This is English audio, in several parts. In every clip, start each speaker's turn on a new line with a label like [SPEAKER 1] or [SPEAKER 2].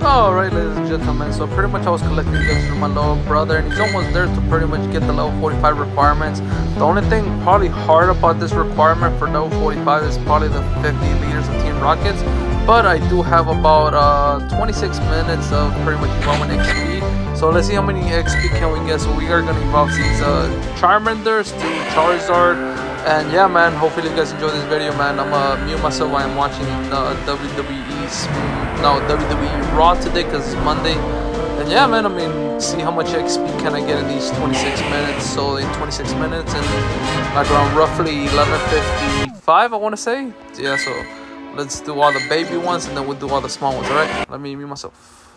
[SPEAKER 1] Alright ladies and gentlemen, so pretty much I was collecting gifts from my little brother and he's almost there to pretty much get the level 45 requirements. The only thing probably hard about this requirement for level 45 is probably the 50 leaders of Team Rockets. But I do have about uh, 26 minutes of pretty much evolving XP. So let's see how many XP can we get. So we are going to evolve these uh, Charmanders to Charizard. And yeah man, hopefully you guys enjoy this video man. I'm uh, mute myself while I'm watching the WWE no WWE Raw today because it's Monday. And yeah, man, I mean, see how much XP can I get in these 26 minutes. So in 26 minutes and like around roughly 11.55, I want to say. Yeah, so let's do all the baby ones and then we'll do all the small ones, alright? Let me mute myself.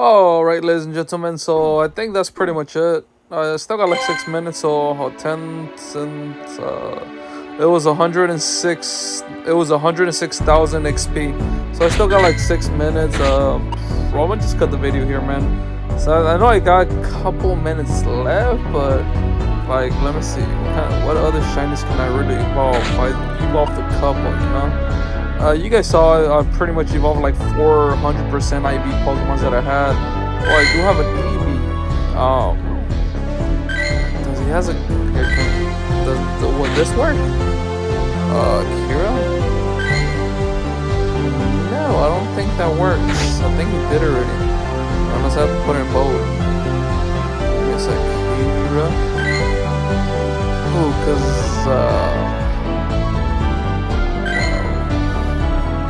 [SPEAKER 1] All right, ladies and gentlemen. So I think that's pretty much it. I still got like six minutes, or 10 cents. Uh, it was 106. It was 106,000 XP. So I still got like six minutes. Uh, well, I'm gonna just cut the video here, man. So I know I got a couple minutes left, but like, let me see. What, kind of, what other shinies can I really evolve? I evolved a couple, you know. Uh, you guys saw I pretty much evolved like 400% IV Pokemons that I had. Oh, I do have an Eevee. Um, does he has a? Does, does would this work? Uh, Kira? No, I don't think that works. I think he did already. Unless I have to put in bold. Give a sec. Kira. Ooh, cause uh.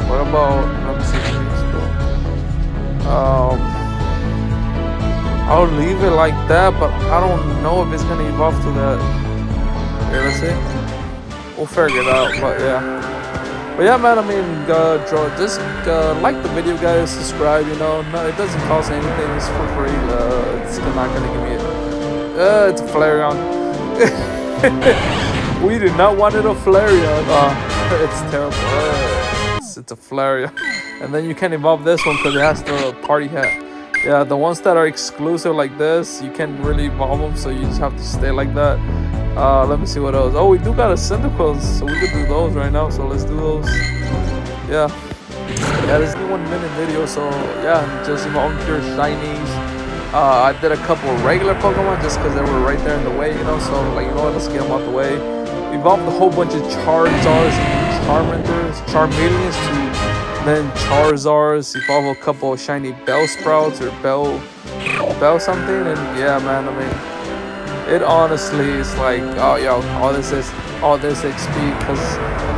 [SPEAKER 1] What about? Let me see. Um. I'll leave it like that, but I don't know if it's gonna evolve to that. Here, let's see we'll figure it out. But yeah, but yeah, man. I mean, uh, just uh, like the video, guys. Subscribe. You know, no, it doesn't cost anything. It's for free. Uh, it's not gonna give me it. Uh, it's a Flareon. we did not want it a Flareon. Uh, it's terrible. It's, a Flareon. And then you can evolve this one because it has the party hat. Yeah, the ones that are exclusive like this, you can't really evolve them, so you just have to stay like that. Uh, let me see what else. Oh, we do got a Cyndaquil, so we could do those right now. So let's do those. Yeah. Yeah, this is one minute video, so yeah, just evolving pure shinies. Uh, I did a couple regular Pokemon just because they were right there in the way, you know. So like, you know what? Let's get them out the way. Evolved a whole bunch of Charizards, Charmanders, Charmeleons to then Charizards. Evolve a couple of shiny Bellsprouts or Bell, Bell something, and yeah, man. I mean it honestly is like oh yo all this is all this xp because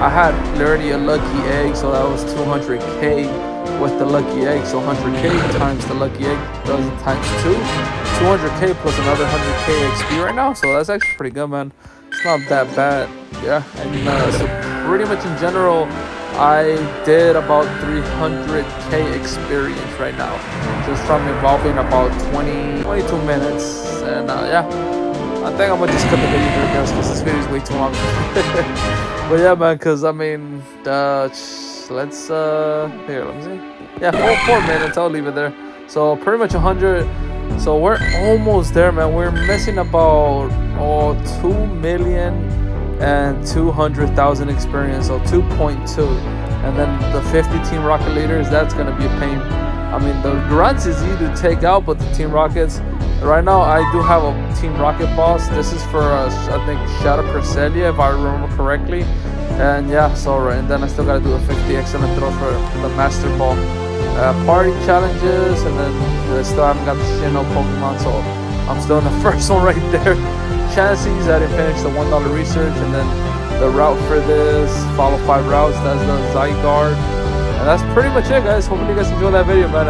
[SPEAKER 1] i had literally a lucky egg so that was 200k with the lucky egg so 100k times the lucky egg does times two 200k plus another 100k xp right now so that's actually pretty good man it's not that bad yeah and uh, so pretty much in general I did about 300k experience right now just from evolving about 20 22 minutes and uh, yeah I think I'm gonna just cut the video here, guys, because this video is way too long. but yeah, man, because I mean, uh, let's uh, here, let me see. Yeah, four, four minutes. I'll leave it there. So pretty much 100. So we're almost there, man. We're missing about oh, two million and 200,000 experience, so 2.2. And then the 50 Team Rocket leaders, that's gonna be a pain. I mean, the grunts is easy to take out, but the Team Rockets, Right now, I do have a Team Rocket boss. This is for, uh, I think, Shadow Cresselia, if I remember correctly. And yeah, so, and then I still gotta do a 50 excellent throw for the Master Ball. Uh, party challenges, and then I still haven't got the Sinnoh Pokemon, so I'm still in the first one right there. Chances, I didn't finish the $1 research, and then the route for this, follow five routes, that's the Zygarde. And that's pretty much it, guys. Hopefully you guys enjoyed that video, man.